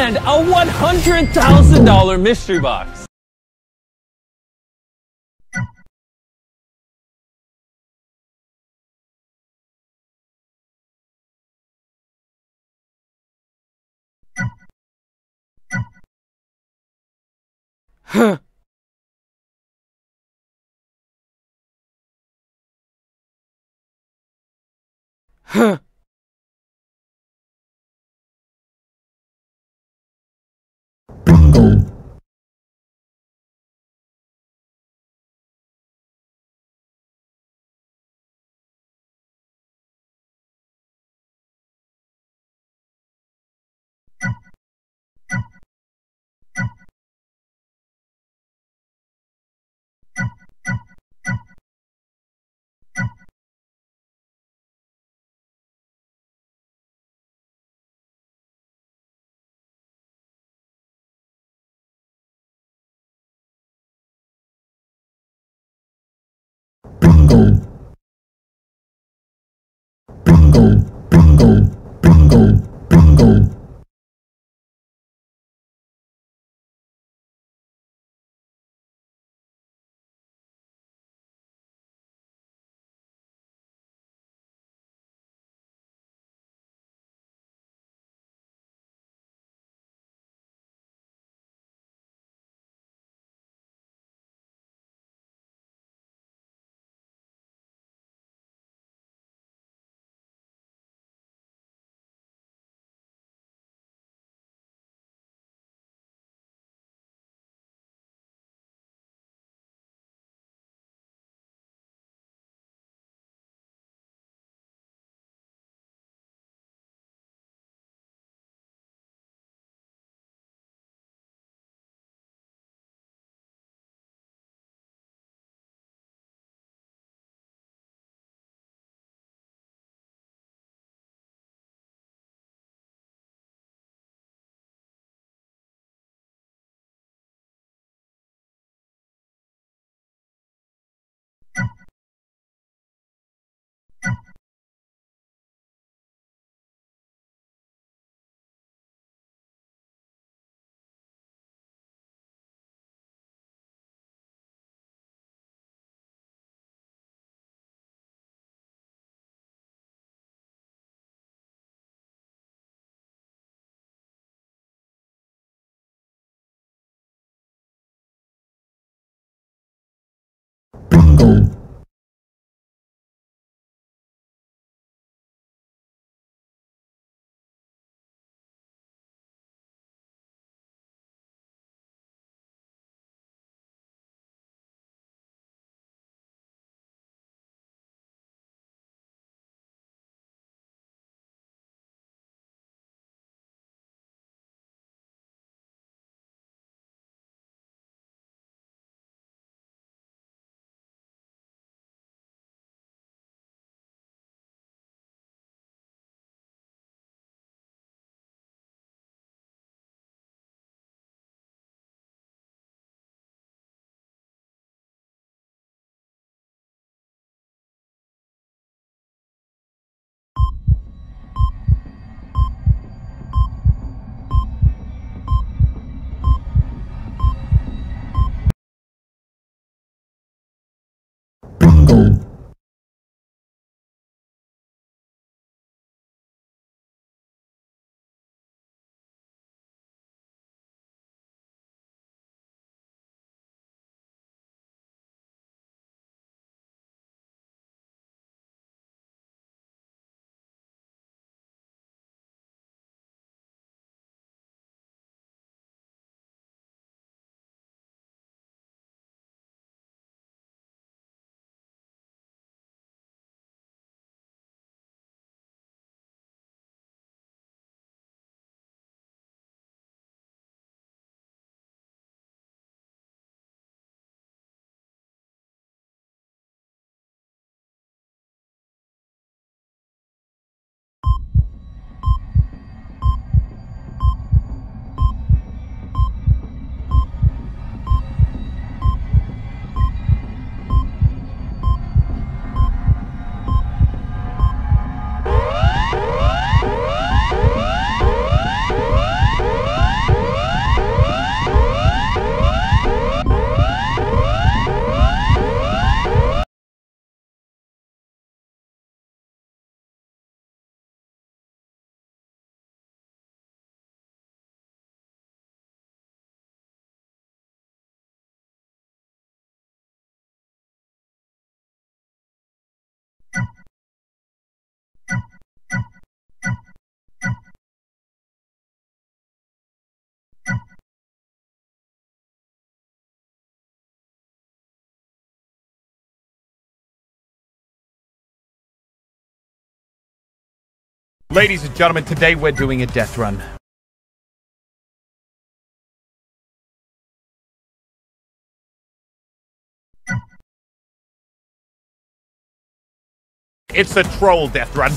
and a $100,000 mystery box. Huh. Huh. gold. gold. Ladies and gentlemen, today we're doing a death run. It's a troll death run.